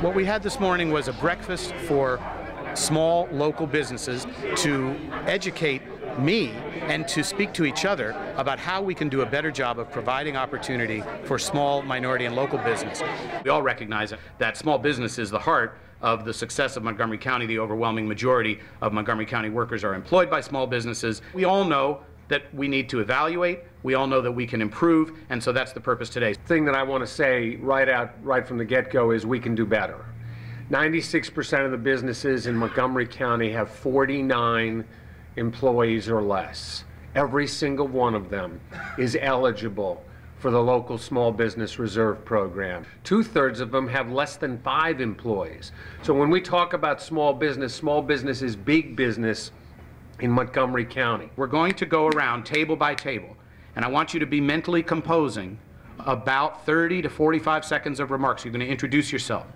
What we had this morning was a breakfast for small local businesses to educate me and to speak to each other about how we can do a better job of providing opportunity for small, minority, and local business. We all recognize that small business is the heart of the success of Montgomery County. The overwhelming majority of Montgomery County workers are employed by small businesses. We all know that we need to evaluate. We all know that we can improve, and so that's the purpose today. thing that I want to say right out, right from the get-go is we can do better. 96% of the businesses in Montgomery County have 49 employees or less. Every single one of them is eligible for the local small business reserve program. Two-thirds of them have less than five employees. So when we talk about small business, small business is big business in Montgomery County. We're going to go around table by table, and I want you to be mentally composing about 30 to 45 seconds of remarks. You're going to introduce yourself.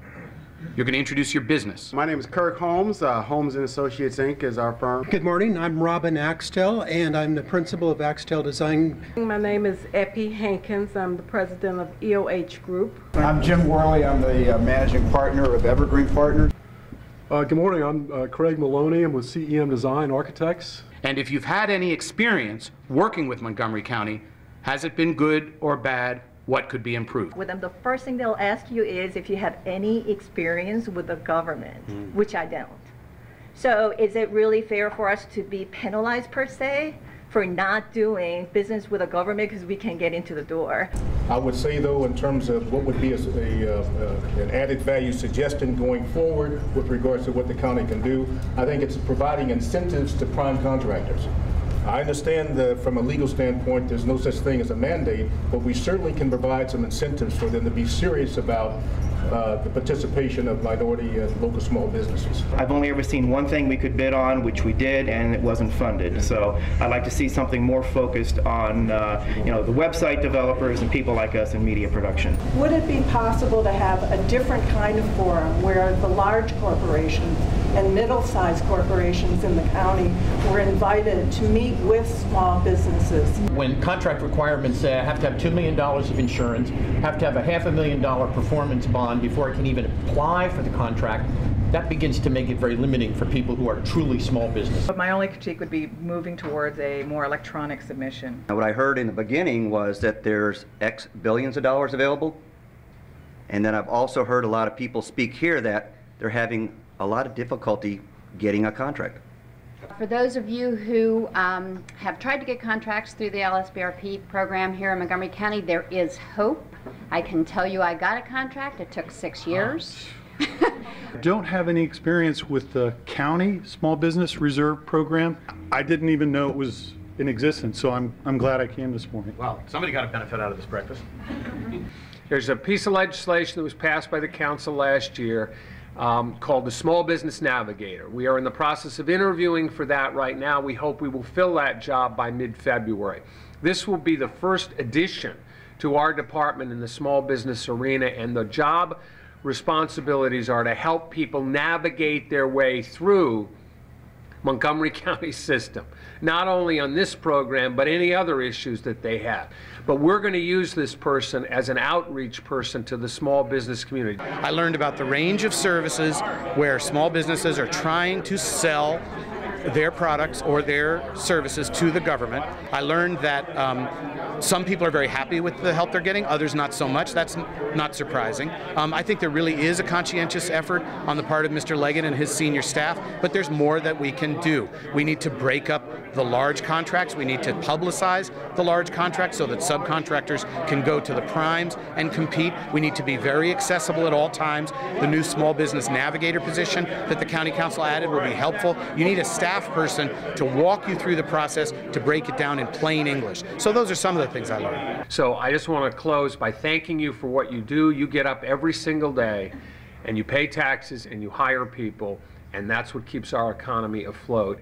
You're going to introduce your business. My name is Kirk Holmes. Uh, Holmes and Associates Inc. is our firm. Good morning. I'm Robin Axtell, and I'm the principal of Axtell Design. My name is Epi Hankins. I'm the president of EOH Group. I'm Jim Worley. I'm the uh, managing partner of Evergreen Partners. Uh, good morning. I'm uh, Craig Maloney. I'm with CEM Design Architects. And if you've had any experience working with Montgomery County, has it been good or bad? What could be improved? with them, the first thing they'll ask you is if you have any experience with the government, which I don't. So is it really fair for us to be penalized per se for not doing business with the government because we can get into the door? I would say, though, in terms of what would be a, a, uh, an added value suggestion going forward with regards to what the county can do, I think it's providing incentives to prime contractors. I understand that from a legal standpoint, there's no such thing as a mandate, but we certainly can provide some incentives for them to be serious about uh, the participation of minority and local small businesses. I've only ever seen one thing we could bid on, which we did, and it wasn't funded. So I'd like to see something more focused on, uh, you know, the website developers and people like us in media production. Would it be possible to have a different kind of forum where the large corporations and middle-sized corporations in the county were invited to meet with small businesses? when contract requirements say I have to have $2 million of insurance, have to have a half a million dollar performance bond before I can even apply for the contract, that begins to make it very limiting for people who are truly small business. But my only critique would be moving towards a more electronic submission. Now, what I heard in the beginning was that there's X billions of dollars available. And then I've also heard a lot of people speak here that they're having a lot of difficulty getting a contract. For those of you who um, have tried to get contracts through the LSBRP program here in Montgomery County, there is hope. I can tell you I got a contract. It took six years. Don't have any experience with the county small business reserve program. I didn't even know it was in existence, so I'm, I'm glad I came this morning. Well, somebody got a benefit out of this breakfast. There's a piece of legislation that was passed by the council last year um, called the Small Business Navigator. We are in the process of interviewing for that right now. We hope we will fill that job by mid-February. This will be the first addition to our department in the small business arena, and the job responsibilities are to help people navigate their way through Montgomery County system, not only on this program, but any other issues that they have. But we're going to use this person as an outreach person to the small business community. I learned about the range of services where small businesses are trying to sell their products or their services to the government. I learned that um, some people are very happy with the help they're getting, others not so much. That's not surprising. Um, I think there really is a conscientious effort on the part of Mr. Leggett and his senior staff, but there's more that we can do. We need to break up the large contracts. We need to publicize the large contracts so that subcontractors can go to the primes and compete. We need to be very accessible at all times. The new small business navigator position that the county council added will be helpful. You need a staff person to walk you through the process to break it down in plain English. So those are some of the things I learned. So I just want to close by thanking you for what you do. You get up every single day and you pay taxes and you hire people, and that's what keeps our economy afloat.